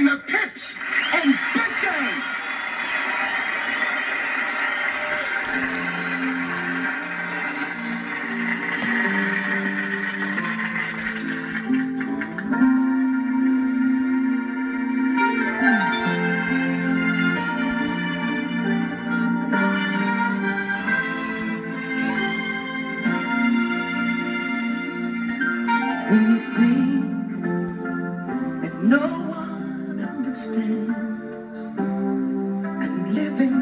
and the Pips and Benson. When you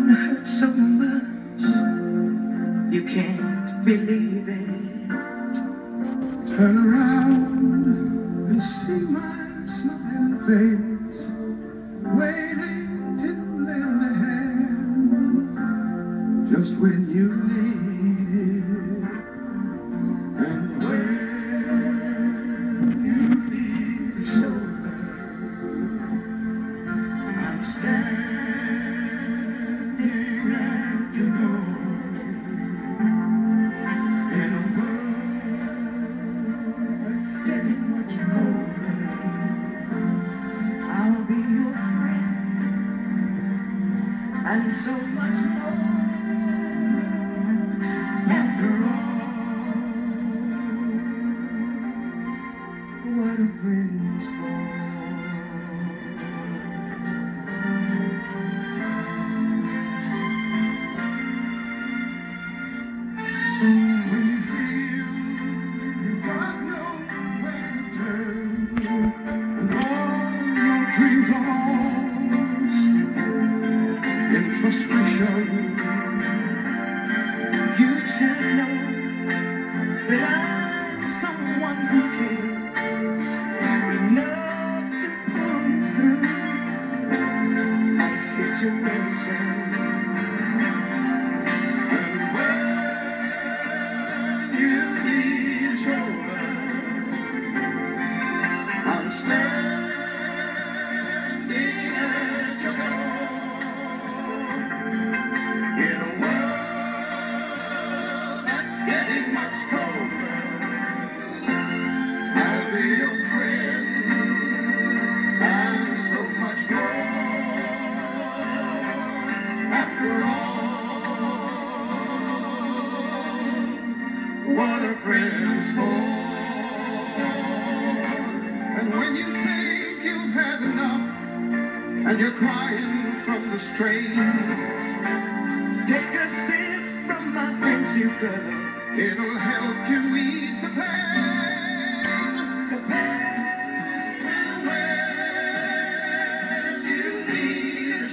living hurts so much you can't believe it. Turn around and see my smiling face, waiting to lend a hand just when you need and so much more. You should know that I'm someone who cares enough to pull through situation. Getting much colder, I'll be your friend and so much more. After all, what a friend's for. And when you think you've had enough and you're crying from the strain, Take a sip from my friendship cup. It'll help you ease the pain. The pain. And when you need a